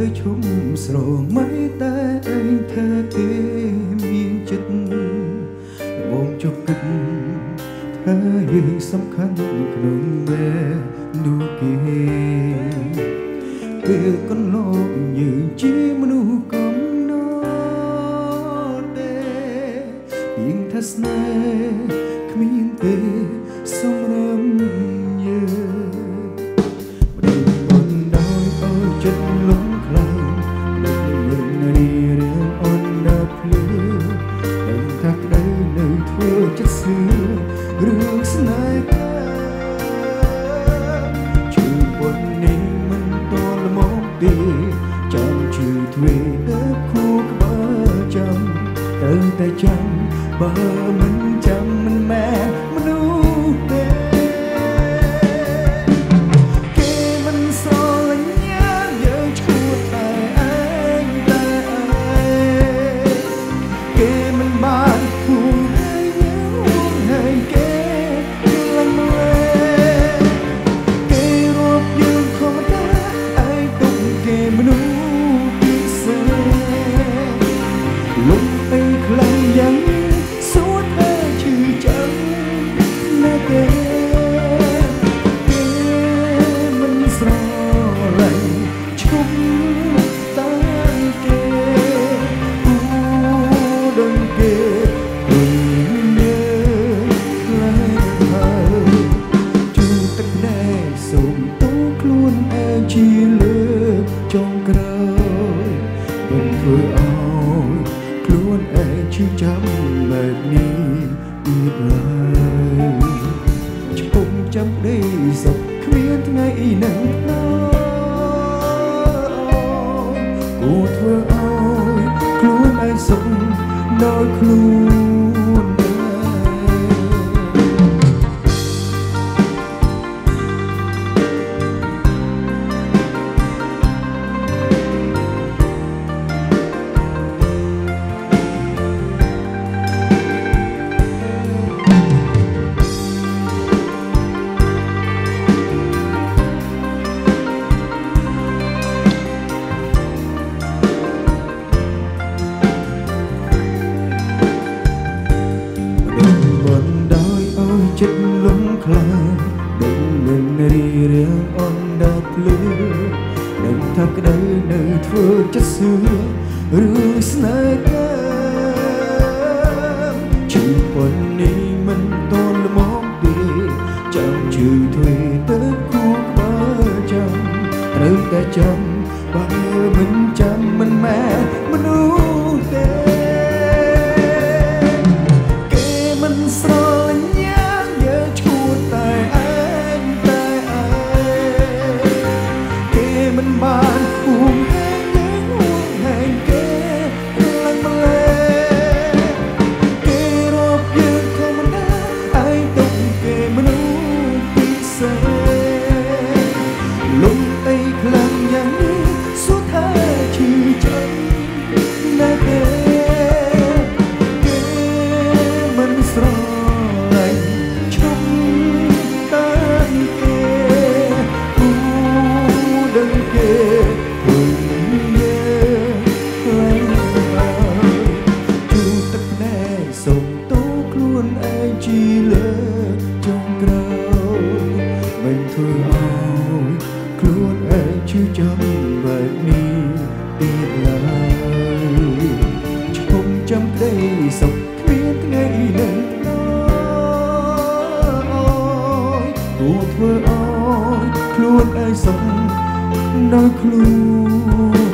ទៅឈុំស្រមៃតែឯងថាគេមានចិត្តបងជប់គិតថាយើងសំខាន់ក្នុងបែនោះគេពេលកន្លងយើងជាមនុស្សកំណត់ដែរពីងថាស្នេហ៍គ្មានទេ ត្រូវតែចាំបើមិនចាំមិនមែនមនុ ធ្វើឲ្យខ្លួនឯងឈឺចាំបែបនេះទៀតឡើយឆ្ពុំចាំដេសុខគ្មានថ្ងៃនឹងដល់គួរធ្វើឲ្យខ្លួនឯងសុខដោយខ្លួន ថាក្តីនៅធ្វើចិត្តសឿរឿងស្នេហ៍កាជីវិតនេះមិនតលមកទេចាំជឿទ្វេទៅគូក្បាលចាំត្រូវតែចាំ ជាលើចុងក្រោយមិនធ្វើឲ្យខ្លួនឯងឈឺចាំបែបនេះទៀតឡើយឈុំចាំក្តីសុខគ្មានថ្ងៃនឹងដល់គួរធ្វើឲ្យខ្លួនឯងសុខដល់ខ្លួន